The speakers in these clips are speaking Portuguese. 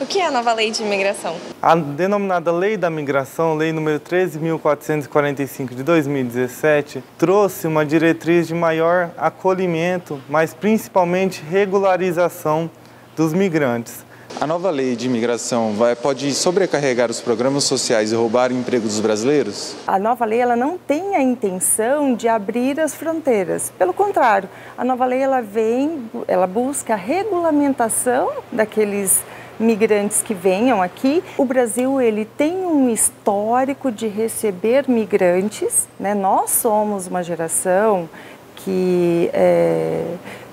a nova lei de imigração? A denominada Lei da Migração, Lei número 13.445 de 2017, trouxe uma diretriz de maior acolhimento, mas principalmente regularização dos migrantes. A nova lei de imigração vai, pode sobrecarregar os programas sociais e roubar o emprego dos brasileiros? A nova lei ela não tem a intenção de abrir as fronteiras. Pelo contrário, a nova lei ela vem, ela busca a regulamentação daqueles migrantes que venham aqui. O Brasil ele tem um histórico de receber migrantes. Né? Nós somos uma geração que é,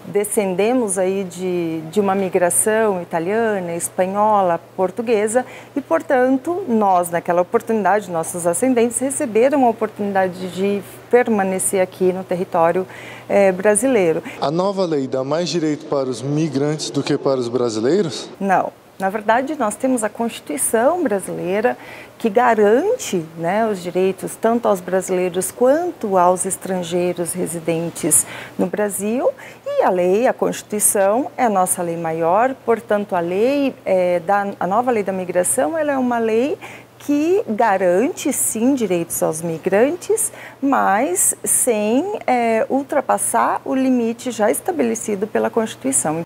descendemos aí de, de uma migração italiana, espanhola, portuguesa e, portanto, nós, naquela oportunidade, nossos ascendentes receberam a oportunidade de permanecer aqui no território é, brasileiro. A nova lei dá mais direito para os migrantes do que para os brasileiros? Não. Na verdade, nós temos a Constituição brasileira que garante né, os direitos tanto aos brasileiros quanto aos estrangeiros residentes no Brasil. E a lei, a Constituição, é a nossa lei maior, portanto, a lei é, da, a nova lei da migração ela é uma lei que garante sim direitos aos migrantes, mas sem é, ultrapassar o limite já estabelecido pela Constituição.